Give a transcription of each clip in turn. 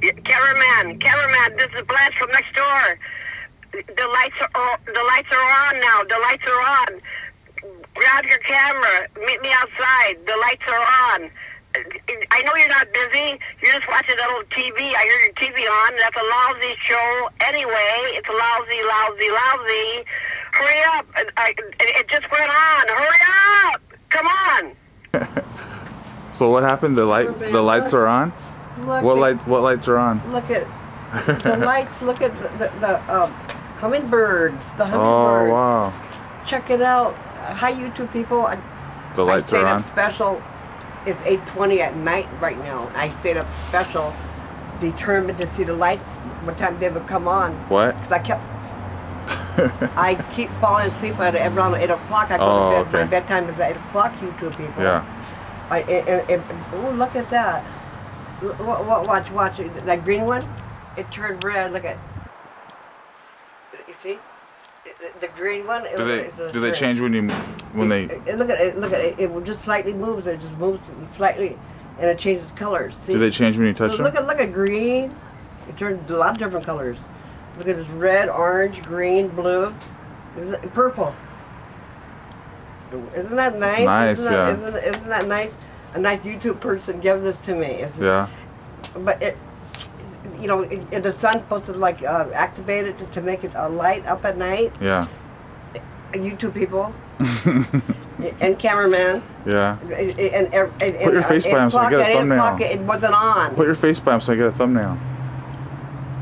Cameraman, cameraman, this is Blanch from next door. The lights are the lights are on now. The lights are on. Grab your camera. Meet me outside. The lights are on. I know you're not busy. You're just watching that old TV. I hear your TV on. That's a lousy show anyway. It's lousy, lousy, lousy. Hurry up. I, it just went on. Hurry up. Come on. so what happened? The light, the lights are on. Look what at, lights? What lights are on? Look at the lights. Look at the, the, the um, hummingbirds. The hummingbirds. Oh wow! Check it out. Hi, YouTube people. I, The lights I stayed are on. up special. It's 8:20 at night right now. I stayed up special, determined to see the lights. What time they would come on? What? Because I kept. I keep falling asleep at around eight o'clock. I go Oh, to bed. My bedtime is at eight o'clock. YouTube people. Yeah. I, and, and, oh, look at that. L- wa- wa- Watch, watch. That green one, it turned red. Look at. You see? The- The green one. Do they do they change when you when they? Look at it. Look at it. It just slightly moves. It just moves slightly, and it changes colors. See? Do they change when you touch Look them? at look at green. It turned a lot of different colors. Look at this red, orange, green, blue, purple. Isn't that nice? nice, isn't that, yeah. Isn't, isn't that nice? A nice YouTube person gave this to me. It's, Yeah. But it, you know, it, the sun's supposed to like uh, activate it to, to make it uh, light up at night. Yeah. YouTube people and cameraman. Yeah. And, and, and, and Put your face by him so I get a thumbnail. o'clock It wasn't on. Put your face by 'em so I get a thumbnail.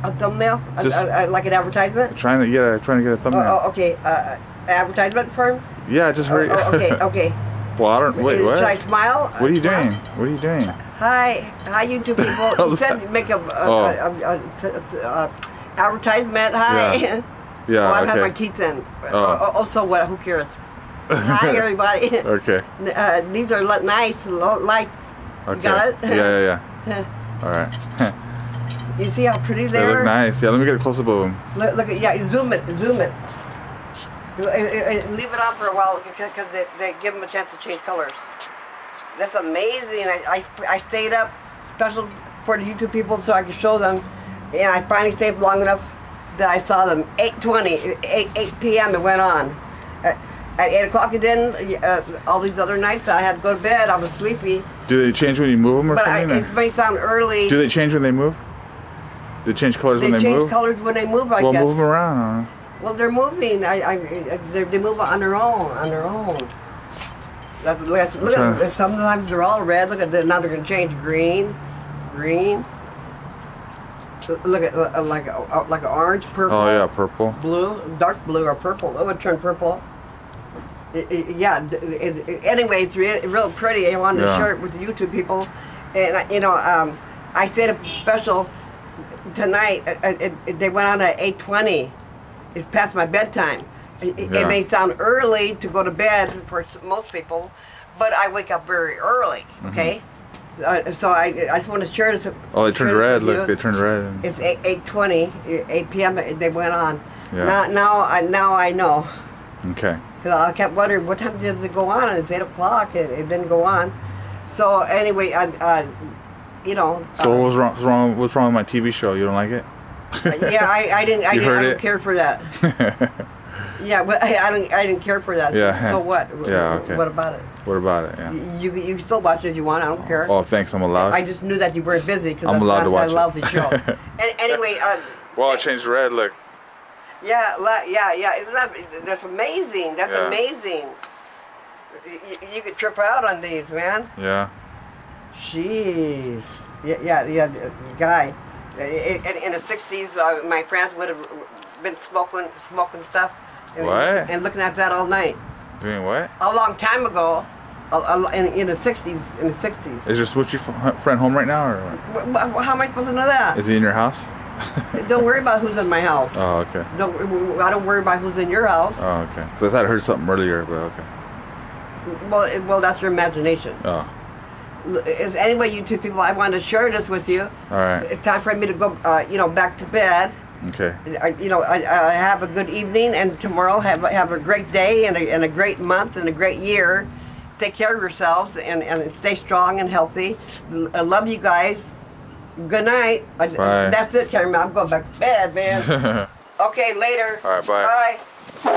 a thumbnail, Just- a- a- like an advertisement. Trying to get a trying to get a Oh, thumbnail. oh, okay. Uh, advertisement firm. Yeah, just Oh, hurry. oh, okay, okay. Well, I don't. Wait, Should? I smile? What are you doing? What are you doing? Hi, hi, YouTube people. You said make a, a, Oh. a, a, a, t- t- uh, advertisement. Hi. Yeah. oh, Yeah. I have my teeth in. Oh. Oh, oh, what? Who cares? hi, everybody. Okay. Uh, these are nice lights. Okay. You got it? Yeah, yeah, yeah. All right. You see how pretty they, they are? look nice. Yeah, let me get a close up of them. Look, look at yeah, zoom it, zoom it. Leave it on for a while because they, they give them a chance to change colors. That's amazing. I, I, I stayed up special for the YouTube people so I could show them, and I finally stayed long enough that I saw them. 8:20, 8, 8 p.m. It went on. At, at 8 o'clock it didn't. Uh, all these other nights I had to go to bed. I was sleepy, Do they change when you move them or but I, something? it or- may sound early. Do they change when they move? They change colors they when they move? They change colors when they move. I well, guess. move them around. I don't know. Well, they're moving. I, I, they they move on their own, on their own. That's, that's, look trying- at sometimes they're all red. Look at the, now they're gonna change green, green. Look at uh, like a, like an orange, purple, Oh yeah, purple. blue, dark blue or purple. Oh, it turned purple. It- it- yeah. d- It, it, anyway, it's re- real pretty. I wanted Yeah. to share it with the YouTube people, and I- you know, um, I stayed a special tonight. uh, uh, It, it, they went on at eight twenty. It's past my bedtime. It, it- Yeah. it may sound early to go to bed for most people, but I wake up very early. Okay. Uh, so I, I just want to share this. Mm-hmm. Oh, they turned red. Look, you. they turned red. It's eight eight twenty, eight p.m. They went on. Yeah. Now now I now I know. Okay. Cause I kept wondering what time does it go on, and it's eight o'clock. It, it didn't go on. So anyway, I, uh, you know. So uh, what was wrong? What's wrong? What's wrong with my TV show? You don't like it? Yeah, I, I didn't. I You didn't, heard I it? didn't care for that. yeah, but I, I don't. I didn't care for that. Yeah. So what? Yeah, okay. What about it? what about it? Yeah. You you can still watch it if you want. I don't care. Oh, thanks. I'm allowed. I just knew that you weren't busy because I'm allowed to watch a it. lousy show. and anyway, uh, well, I changed red. Look. Yeah, la- yeah, yeah. Isn't that that's amazing? That's Yeah. amazing. You, you could trip out on these, man. Yeah. Jeez. Yeah, yeah, yeah. The guy. In, in- the '60s, uh, my friends would have been smoking, smoking stuff, and, What? and looking at that all night. Doing what? A long time ago, a, a, in, in the '60s, in the '60s. Is your Switchy f- friend home right now, or what? Wh- wh- How am I supposed to know that? is he in your house? Don't worry about who's in my house. Oh, okay. Don't. I don't worry about who's in your house. Oh, okay. 'Cause I thought I heard something earlier, but okay. Well, it, well, that's your imagination. Oh, Is anyway, YouTube people, I want to share this with you. all right. It's time for me to go, uh, you know, back to bed. Okay. I, you know, I, I have a good evening, and tomorrow have have a great day and a, and a great month and a great year. Take care of yourselves and, and stay strong and healthy. I love you guys. Good night. Bye. That's it, cameraman. I'm going back to bed, man. okay, later. All right, bye. Bye.